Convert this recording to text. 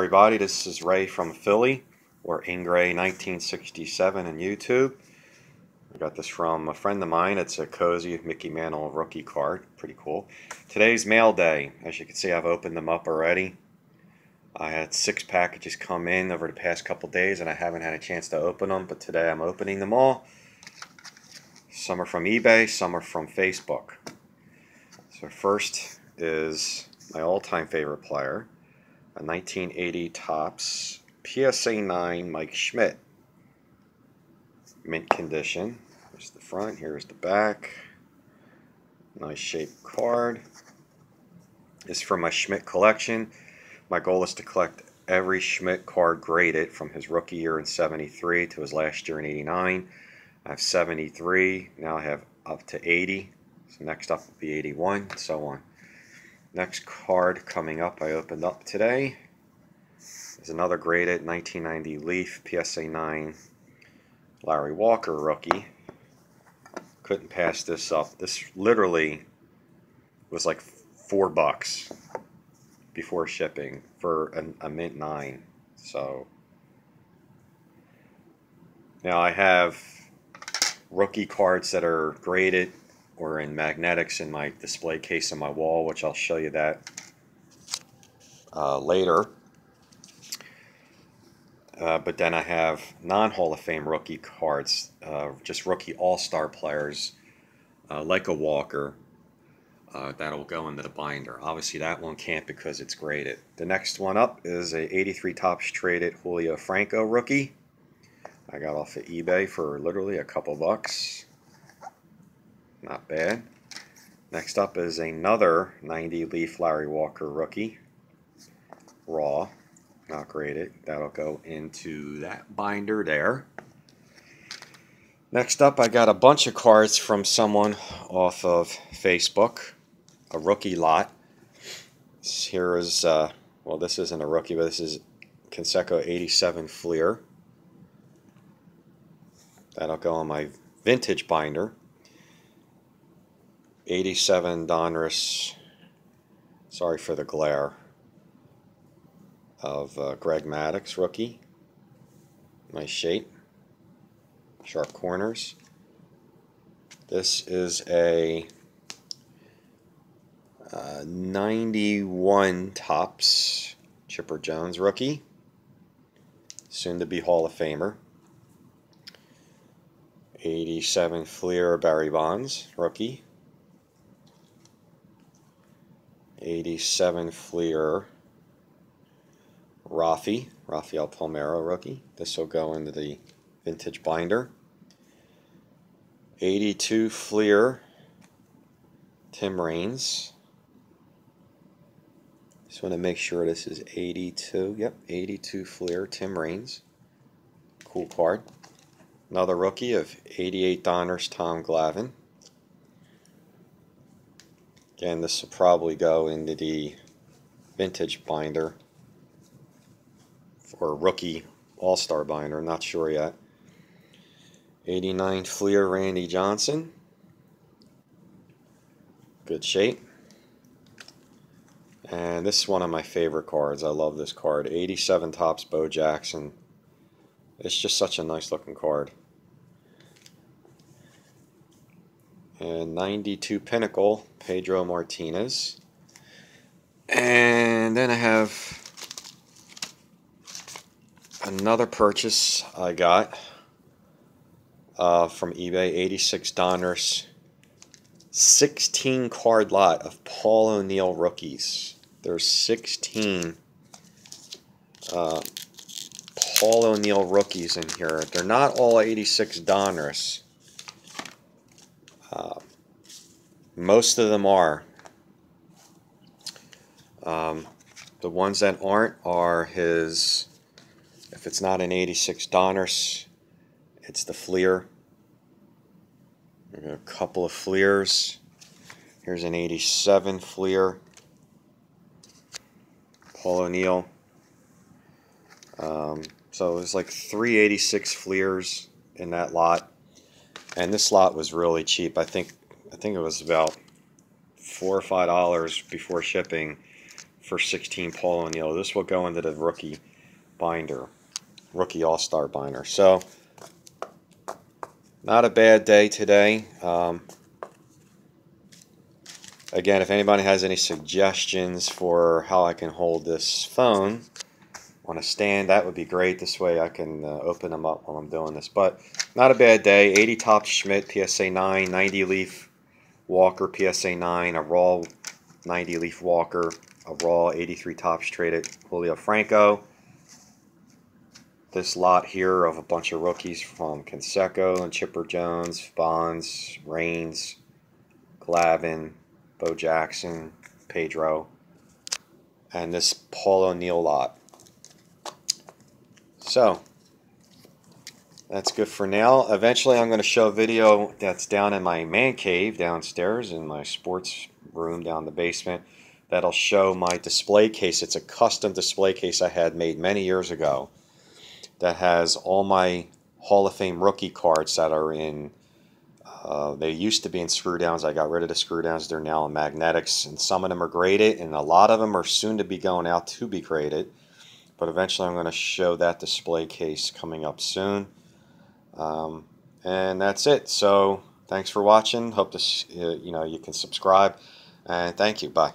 everybody, this is Ray from Philly, or Ingray 1967 on YouTube. I got this from a friend of mine. It's a cozy Mickey Mantle rookie card. Pretty cool. Today's mail day. As you can see, I've opened them up already. I had six packages come in over the past couple days, and I haven't had a chance to open them, but today I'm opening them all. Some are from eBay, some are from Facebook. So first is my all-time favorite player, a 1980 Topps PSA 9 Mike Schmidt. Mint condition. Here's the front, here's the back. Nice shaped card. This is from my Schmidt collection. My goal is to collect every Schmidt card graded from his rookie year in 73 to his last year in 89. I have 73, now I have up to 80. So next up will be 81, so on. Next card coming up I opened up today is another graded 1990 Leaf PSA 9 Larry Walker rookie. Couldn't pass this up. This literally was like four bucks before shipping for a, a mint 9. So now I have rookie cards that are graded or in magnetics in my display case on my wall, which I'll show you that uh, later. Uh, but then I have non-Hall of Fame rookie cards, uh, just rookie all-star players, uh, like a Walker, uh, that'll go into the binder. Obviously that one can't because it's graded. The next one up is a 83 Topps traded Julio Franco rookie. I got off of eBay for literally a couple bucks. Not bad. Next up is another 90 Leaf Larry Walker rookie. Raw. Not graded. That'll go into that binder there. Next up, I got a bunch of cards from someone off of Facebook. A rookie lot. Here is, uh, well, this isn't a rookie, but this is Canseco 87 Fleer. That'll go on my vintage binder. 87 Donruss, sorry for the glare, of uh, Greg Maddux, rookie. Nice shape, sharp corners. This is a uh, 91 Topps Chipper Jones rookie, soon to be Hall of Famer. 87 Fleer Barry Bonds rookie. 87 Fleer Rafi, Rafael Palmeiro rookie. This will go into the vintage binder. 82 Fleer Tim Raines. Just want to make sure this is 82. Yep, 82 Fleer Tim Raines. Cool card. Another rookie of 88 Donruss Tom Glavine. Again, this will probably go into the vintage binder for rookie all-star binder, not sure yet. 89 Fleer Randy Johnson. Good shape. And this is one of my favorite cards. I love this card. 87 Topps Bo Jackson. It's just such a nice looking card. And 92 Pinnacle, Pedro Martinez. And then I have another purchase I got uh, from eBay, 86 Donruss, 16 card lot of Paul O'Neill rookies. There's 16 uh, Paul O'Neill rookies in here. They're not all 86 Donruss. Uh, most of them are. Um, the ones that aren't are his, if it's not an 86 Donruss, it's the Fleer. a couple of Fleers. Here's an 87 Fleer. Paul O'Neill. Um, so it's like 386 Fleers in that lot and this lot was really cheap. I think I think it was about four or five dollars before shipping for 16 Paul O'Neill. This will go into the rookie binder, rookie all-star binder. So, not a bad day today. Um, again, if anybody has any suggestions for how I can hold this phone on a stand, that would be great. This way I can uh, open them up while I'm doing this. But not a bad day. 80 Topps Schmidt PSA 9, 90 Leaf Walker PSA 9, a raw 90 Leaf Walker, a raw 83 Topps traded Julio Franco. This lot here of a bunch of rookies from Canseco and Chipper Jones, Bonds, Raines, Glavine, Bo Jackson, Pedro, and this Paul O'Neill lot. So, that's good for now. Eventually I'm going to show a video that's down in my man cave downstairs in my sports room down the basement that'll show my display case. It's a custom display case I had made many years ago that has all my Hall of Fame rookie cards that are in uh, they used to be in screw downs. I got rid of the screw downs. They're now in magnetics, and some of them are graded, and a lot of them are soon to be going out to be graded. But eventually, I'm going to show that display case coming up soon. Um, and that's it. So thanks for watching. Hope this, uh, you know, you can subscribe. And thank you. Bye.